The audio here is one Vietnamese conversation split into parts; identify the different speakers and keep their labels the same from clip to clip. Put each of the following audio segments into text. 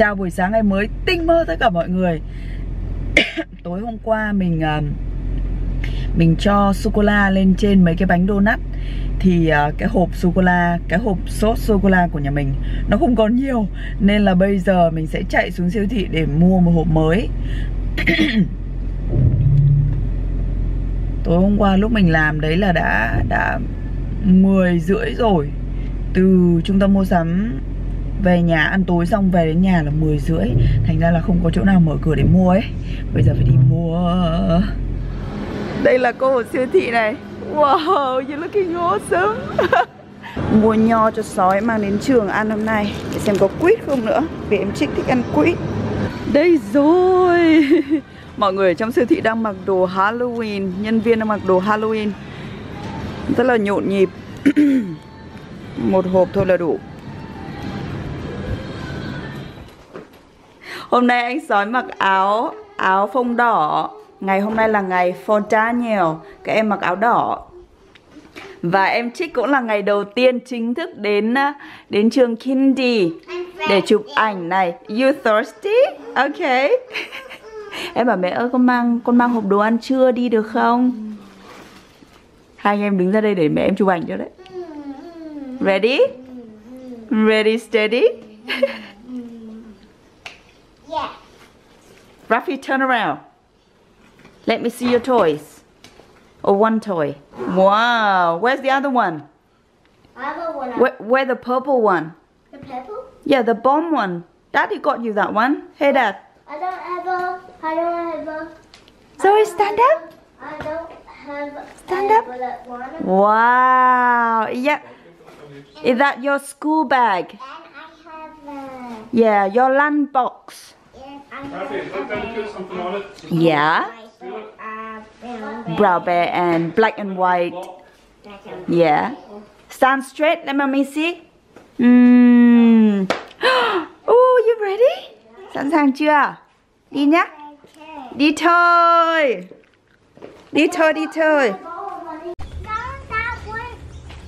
Speaker 1: Chào buổi sáng ngày mới. Tinh mơ tất cả mọi người. Tối hôm qua mình à, Mình cho sô-cô-la lên trên mấy cái bánh donut. Thì à, cái hộp sô-cô-la Cái hộp sốt sô-cô-la của nhà mình Nó không còn nhiều. Nên là bây giờ mình sẽ chạy xuống siêu thị để mua một hộp mới. Tối hôm qua lúc mình làm đấy là đã đã 10 rưỡi rồi. Từ trung tâm mua sắm về nhà ăn tối xong về đến nhà là 10 rưỡi. Thành ra là không có chỗ nào mở cửa để mua ấy. Bây giờ phải đi mua. Đây là cô ở siêu thị này. Wow, you're looking awesome. Mua nho cho sói mang đến trường ăn hôm nay. Để xem có quýt không nữa Vì em trích thích ăn quýt. Đây rồi. Mọi người ở trong siêu thị đang mặc đồ Halloween Nhân viên đang mặc đồ Halloween. Rất là nhộn nhịp. Một hộp thôi là đủ. Hôm nay anh sói mặc áo áo phông đỏ Ngày hôm nay là ngày Fontaniel Các em mặc áo đỏ Và em Trích cũng là ngày đầu tiên chính thức đến đến trường Kindy Để chụp ảnh này You thirsty? Ok Em bảo mẹ ơi con mang con mang hộp đồ ăn trưa đi được không? Hai anh em đứng ra đây để mẹ em chụp ảnh cho đấy Ready? Ready, steady?
Speaker 2: Yeah.
Speaker 1: Ruffy, turn around. Let me see your toys. Or one toy. Wow. Where's the other one?
Speaker 2: I have a one.
Speaker 1: Where, where the purple one?
Speaker 2: The purple?
Speaker 1: Yeah, the bomb one. Daddy got you that one. Hey, Dad.
Speaker 2: I don't have a. I don't have a.
Speaker 1: Zoe, stand up.
Speaker 2: I don't have
Speaker 1: Stand up.
Speaker 2: one. And
Speaker 1: Wow. Yeah. Is that your school bag?
Speaker 2: I have a.
Speaker 1: Yeah, your lunch box. Yeah.
Speaker 2: I said I found
Speaker 1: Brown bear and black and white. Yeah. Stand straight. Let mommy see. Mm. Oh, you ready? Sẵn sàng chưa? Đi nhá. Đi thôi. Đi thôi, đi thôi.
Speaker 2: Down that one.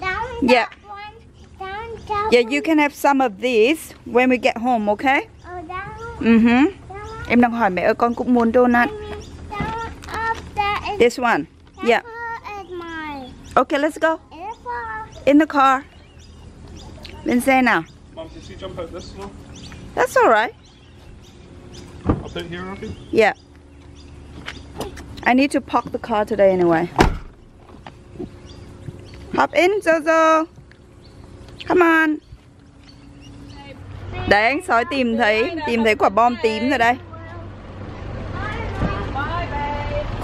Speaker 2: Down
Speaker 1: Yeah.
Speaker 2: that one. Down that
Speaker 1: Yeah, you can have some of these when we get home, okay?
Speaker 2: Oh, down.
Speaker 1: Mhm.
Speaker 2: Down.
Speaker 1: Em đang hỏi mẹ ơi con cũng muốn donut. This one. Yeah. Okay, let's go. In the car. Lên xe nào.
Speaker 3: Mom, did you jump out this one?
Speaker 1: That's all right.
Speaker 3: Here.
Speaker 1: Yeah. I need to park the car today anyway. Hop in, Jojo. Come on. Đấy anh sói tìm thấy tìm thấy quả bom tím rồi đây.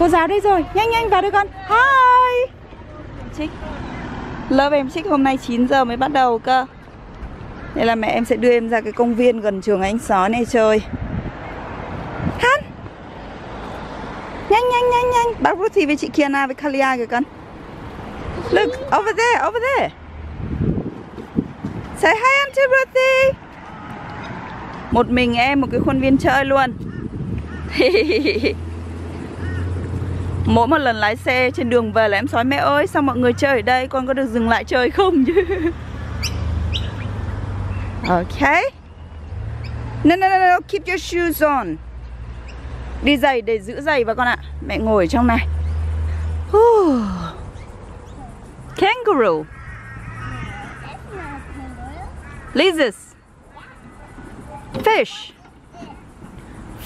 Speaker 1: Cô giáo đây rồi, nhanh nhanh vào đây con. Hi. Trích. Lớp em Trích hôm nay 9 giờ mới bắt đầu cơ. Nên là mẹ em sẽ đưa em ra cái công viên gần trường anh xó này chơi. Han. Nhanh nhanh nhanh nhanh Bác Ruthie với chị Kiana với Kalia kìa con Look over there over there Say hi Auntie Ruthie Một mình em một cái khuôn viên chơi luôn Mỗi một lần lái xe trên đường về là em nói mẹ ơi, sao mọi người chơi ở đây? Con có được dừng lại chơi không chứ Ok. No no no no, keep your shoes on. Đi giày để giữ giày vào con ạ. Mẹ ngồi ở trong này. Whew. Kangaroo. Lizards. Fish.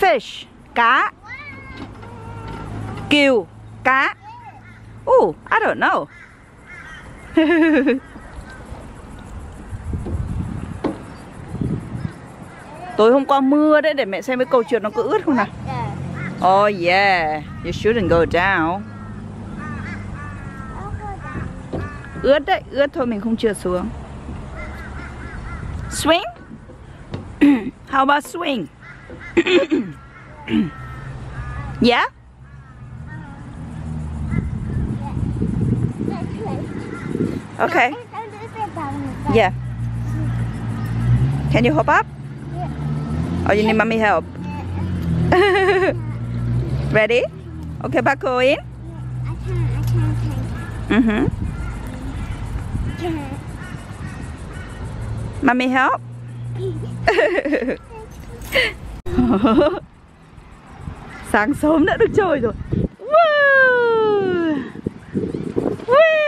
Speaker 1: Fish. Cá. Kiều Cá Oh, I don't know Tối hôm qua mưa đấy Để mẹ xem cái cầu trượt nó có ướt không nào Oh yeah, you shouldn't go down. Ướt đấy, ướt thôi mình không trượt xuống. Swing? How about swing? yeah? Okay. Yeah. Can you hop up? Or you need mommy help? Ready? Okay, back in.
Speaker 2: I can't, I can't, I
Speaker 1: Mm-hmm.
Speaker 2: can't.
Speaker 1: Mommy help? Sáng sớm đã được chơi rồi wow. Wow.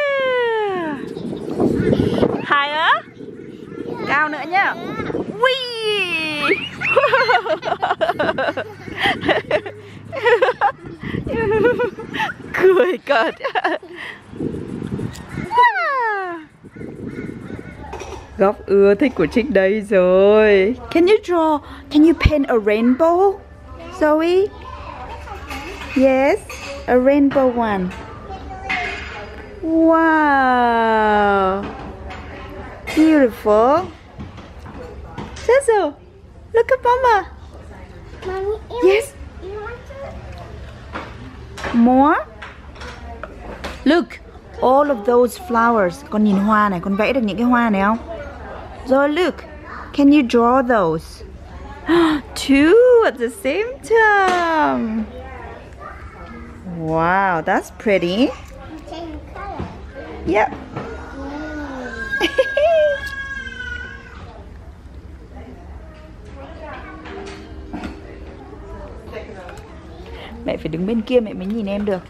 Speaker 1: Hai á? Cao nữa nhá. Ui! Cười cợt. Góc ưa thích của Trích đây rồi. Can you draw, can you paint a rainbow? Zoe? Yes, a rainbow one. Wow. Beautiful Zazu, look at mama
Speaker 2: Mommy,
Speaker 1: Yes,
Speaker 2: you want to?
Speaker 1: more Look, all of those flowers Con nhìn hoa này, con vẽ được những cái hoa này không? Rồi look, can you draw those? Two at the same time Wow, that's pretty. Yep phải đứng bên kia mẹ mới nhìn em được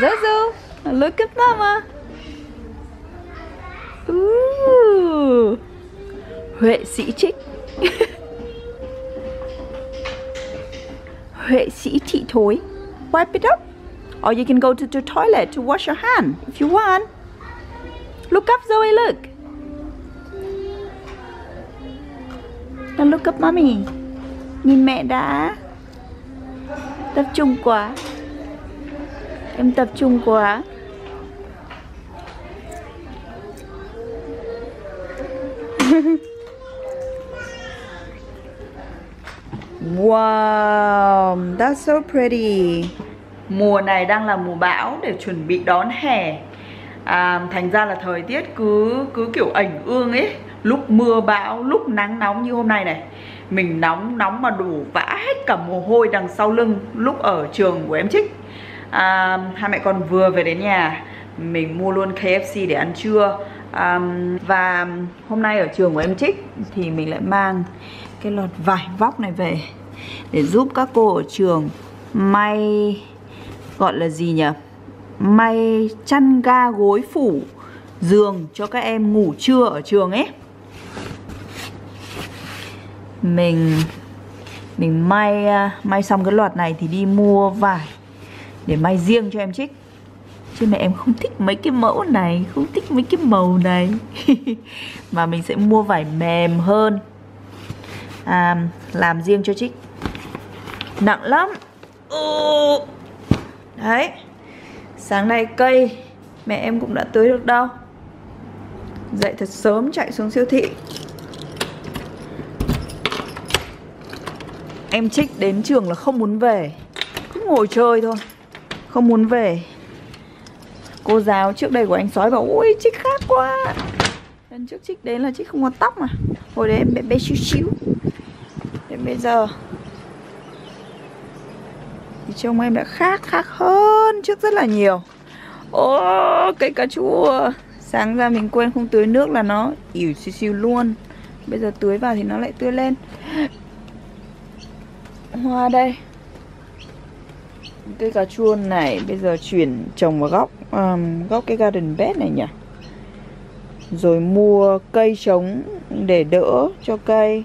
Speaker 1: Zuzu look at mama. Ooh. Huệ sĩ trích. Huệ sĩ thị thối. Wipe it up. Or you can go to the toilet to wash your hand if you want. Look up, Zoe, look. Now look up, mommy. Nhìn mẹ đã. Tập trung quá. Em tập trung quá Wow, that's so pretty Mùa này đang là mùa bão để chuẩn bị đón hè à, Thành ra là thời tiết cứ cứ kiểu ảnh ương ấy Lúc mưa bão, lúc nắng nóng như hôm nay này mình nóng, nóng mà đủ vã hết cả mồ hôi đằng sau lưng Lúc ở trường của em Trích. À, hai mẹ con vừa về đến nhà mình mua luôn KFC để ăn trưa. À, và hôm nay ở trường của em Trích thì mình lại mang cái lọt vải vóc này về để giúp các cô ở trường may gọi là gì nhỉ? May chăn ga gối phủ giường cho các em ngủ trưa ở trường ấy mình mình may à, may xong cái loạt này thì đi mua vải để may riêng cho em trích. Chứ mẹ em không thích mấy cái mẫu này không thích mấy cái màu này. Mà mình sẽ mua vải mềm hơn. À, làm riêng cho trích. Nặng lắm. Ừ. đấy. Sáng nay cây mẹ em cũng đã tưới được đâu. Dậy thật sớm chạy xuống siêu thị. Em trích đến trường là không muốn về. Cứ ngồi chơi thôi. Không muốn về. Cô giáo trước đây của anh sói bảo ui trích khác quá. Lần trước trích đến là trích không có tóc mà. Hồi đấy em bé bé xíu xíu. Đến bây giờ. Thì trông em đã khác khác hơn trước rất là nhiều. Ô cây cà chua. Sáng ra mình quên không tưới nước là nó ỉu xíu xíu luôn. Bây giờ tưới vào thì nó lại tươi lên hoa đây. Cây cà chua này bây giờ chuyển trồng vào góc um, góc cái garden bed này nhỉ? Rồi mua cây trống để đỡ cho cây.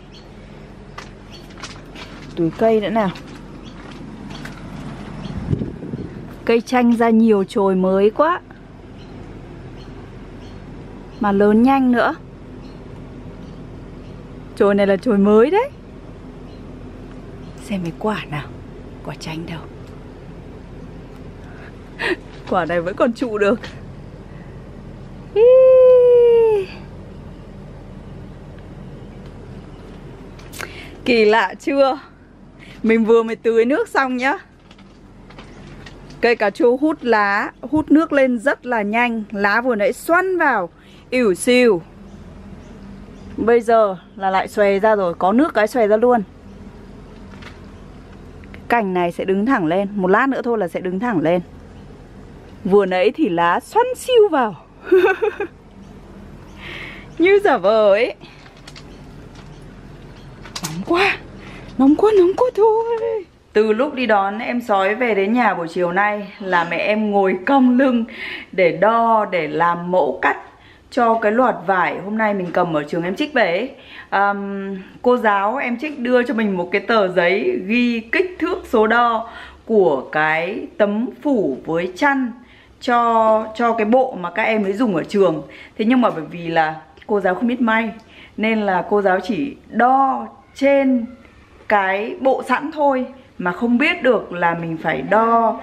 Speaker 1: Túi cây nữa nào. Cây chanh ra nhiều chồi mới quá. Mà lớn nhanh nữa. Chồi này là chồi mới đấy xem cái quả nào, quả chanh đâu. Quả này vẫn còn trụ được. Kỳ lạ chưa? Mình vừa mới tưới nước xong nhá. Cây cà chua hút lá, hút nước lên rất là nhanh. Lá vừa nãy xoăn vào, ỉu xìu. Bây giờ là lại xòe ra rồi, có nước cái xòe ra luôn cành này sẽ đứng thẳng lên. Một lát nữa thôi là sẽ đứng thẳng lên. Vừa nãy thì lá xoắn siêu vào. Như giả vờ ấy. Nóng quá. Nóng quá, nóng quá thôi. Từ lúc đi đón em sói về đến nhà buổi chiều nay Là mẹ em ngồi cong lưng Để đo, để làm mẫu cắt cho cái loạt vải hôm nay mình cầm ở trường em trích về ấy. Um, cô giáo em trích đưa cho mình một cái tờ giấy ghi kích thước số đo của cái tấm phủ với chăn cho cho cái bộ mà các em ấy dùng ở trường thế nhưng mà bởi vì là cô giáo không biết may nên là cô giáo chỉ đo trên cái bộ sẵn thôi mà không biết được là mình phải đo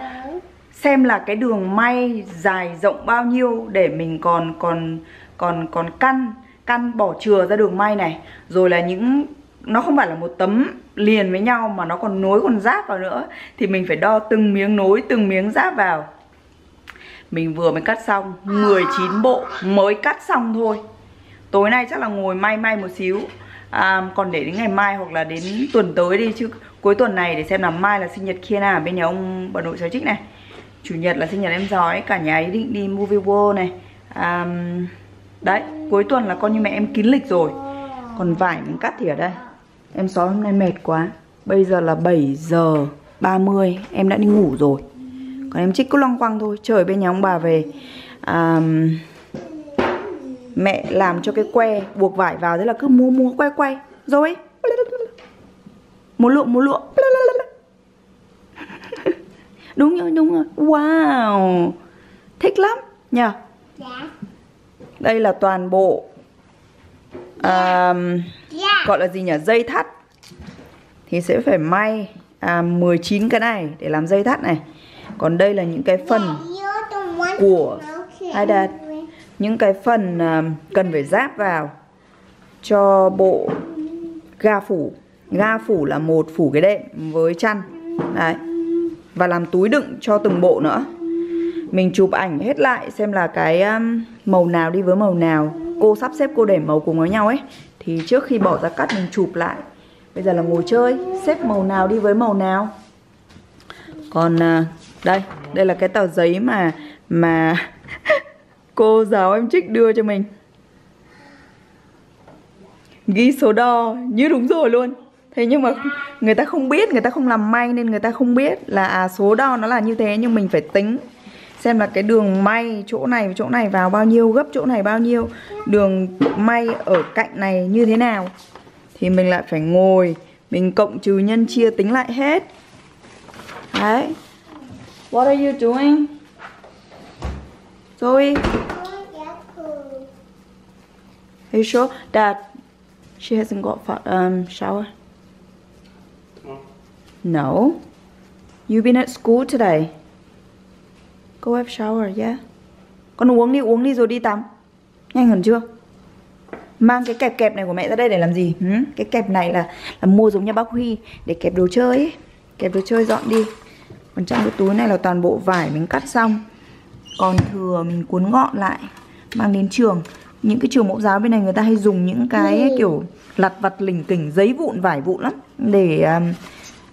Speaker 1: xem là cái đường may dài rộng bao nhiêu để mình còn còn còn còn căn căn bỏ chừa ra đường may này. Rồi là những nó không phải là một tấm liền với nhau mà nó còn nối còn giáp vào nữa. Thì mình phải đo từng miếng nối từng miếng giáp vào. Mình vừa mới cắt xong 19 bộ mới cắt xong thôi. Tối nay chắc là ngồi may may một xíu. À, còn để đến ngày mai hoặc là đến tuần tới đi chứ. Cuối tuần này để xem là mai là sinh nhật kia nào bên nhà ông bà nội cháu trích này chủ nhật là sinh nhật em giỏi cả nhà ấy định đi movie world này. À, đấy cuối tuần là coi như mẹ em kín lịch rồi. Còn vải mình cắt thì ở đây. Em sói hôm nay mệt quá. Bây giờ là 7 giờ 30 em đã đi ngủ rồi. Còn em trích cứ loang quăng thôi trời bên nhà ông bà về. À, mẹ làm cho cái que buộc vải vào thế là cứ mua mua quay quay rồi. Múa lượng múa lượng đúng rồi đúng rồi. Wow. Thích lắm nhờ.
Speaker 2: Dạ.
Speaker 1: đây là toàn bộ à,
Speaker 2: Dạ.
Speaker 1: gọi là gì nhỉ? Dây thắt. Thì sẽ phải may à, 19 cái này để làm dây thắt này. Còn đây là những cái phần
Speaker 2: one
Speaker 1: của hai dad những cái phần à, cần phải giáp vào cho bộ ga phủ. Ga phủ là một phủ cái đệm với chăn. Đấy và làm túi đựng cho từng bộ nữa. Mình chụp ảnh hết lại xem là cái um, màu nào đi với màu nào. Cô sắp xếp cô để màu cùng với nhau ấy. Thì trước khi bỏ ra cắt mình chụp lại. Bây giờ là ngồi chơi xếp màu nào đi với màu nào. Còn à, đây đây là cái tờ giấy mà mà cô giáo em trích đưa cho mình. Ghi số đo như đúng rồi luôn thế nhưng mà người ta không biết người ta không làm may nên người ta không biết là à, số đo nó là như thế nhưng mình phải tính xem là cái đường may chỗ này chỗ này vào bao nhiêu gấp chỗ này bao nhiêu đường may ở cạnh này như thế nào. Thì mình lại phải ngồi mình cộng trừ nhân chia tính lại hết. Đấy. What are you doing? Zoe? Are you sure? Dad, she hasn't got um, shower.
Speaker 3: No.
Speaker 1: You've been at school today. Go have shower, yeah. Con uống đi, uống đi rồi đi tắm. Nhanh hơn chưa? Mang cái kẹp kẹp này của mẹ ra đây để làm gì? Hử? Cái kẹp này là, là mua giống như bác Huy để kẹp đồ chơi ấy. Kẹp đồ chơi dọn đi. Còn trong cái túi này là toàn bộ vải mình cắt xong. Còn thừa mình cuốn gọn lại mang đến trường. Những cái trường mẫu giáo bên này người ta hay dùng những cái kiểu lặt vặt lỉnh kỉnh giấy vụn vải vụn lắm để um,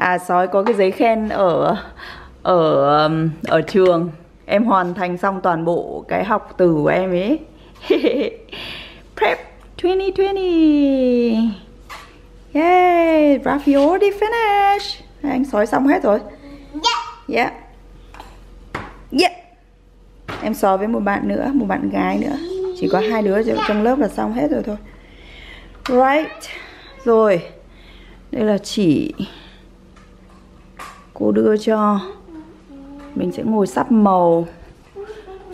Speaker 1: À sói có cái giấy khen ở ở um, ở trường. Em hoàn thành xong toàn bộ cái học từ của em ấy. Prep 2020 yeah Raffiori finish. Anh sói xong hết rồi.
Speaker 2: Yeah.
Speaker 1: yeah. Yeah. Em so với một bạn nữa một bạn gái nữa. Chỉ có hai đứa trong lớp là xong hết rồi thôi. Right. Rồi. Đây là chỉ cô đưa cho. Mình sẽ ngồi sắp màu.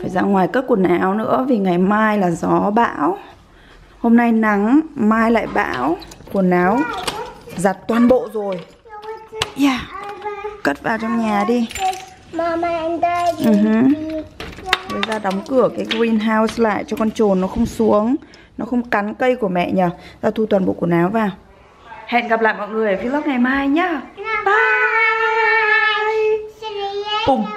Speaker 1: Phải ra ngoài cất quần áo nữa vì ngày mai là gió bão. Hôm nay nắng, mai lại bão. Quần áo giặt toàn bộ rồi. Yeah. Cất vào trong nhà đi. Ừ uh-huh. Bây ra đóng cửa cái greenhouse lại cho con trồn nó không xuống. Nó không cắn cây của mẹ nhờ. Ra thu toàn bộ quần áo vào. Hẹn gặp lại mọi người ở vlog ngày mai nhá.
Speaker 2: Bye
Speaker 1: bye